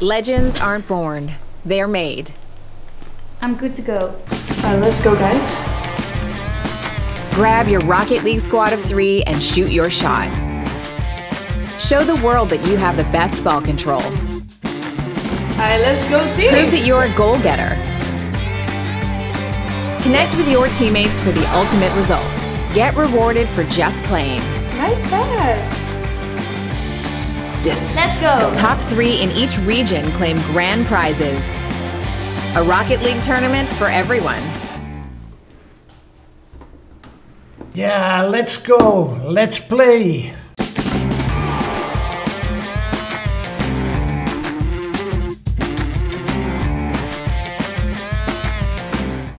Legends aren't born, they're made. I'm good to go. Uh, let's go, guys. Grab your Rocket League squad of three and shoot your shot. Show the world that you have the best ball control. Alright, let's go, team! Prove that you're a goal getter. Connect with your teammates for the ultimate result. Get rewarded for just playing. Nice pass! Yes. Let's go. Top three in each region claim grand prizes. A Rocket League tournament for everyone. Yeah, let's go. Let's play.